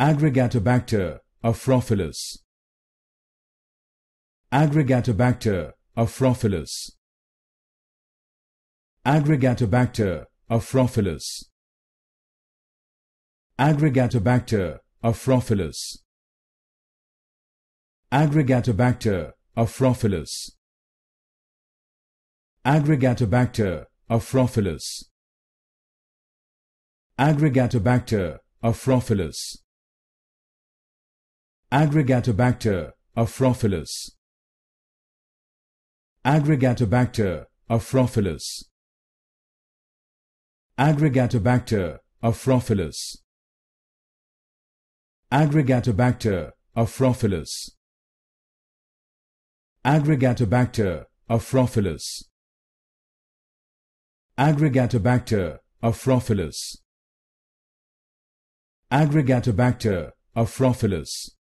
Aggregatibacter aphrophilus. Aggregatibacter aphrophilus. Aggregatibacter aphrophilus. Aggregatibacter aphrophilus. Aggregatibacter aphrophilus. Aggregatibacter aphrophilus. Aggregatibacter aphrophilus. Aggregatibacter aphrophilus. Aggregatibacter aphrophilus. Aggregatibacter aphrophilus. Aggregatibacter aphrophilus. Aggregatibacter aphrophilus. Aggregatibacter aphrophilus. Aphrophilus.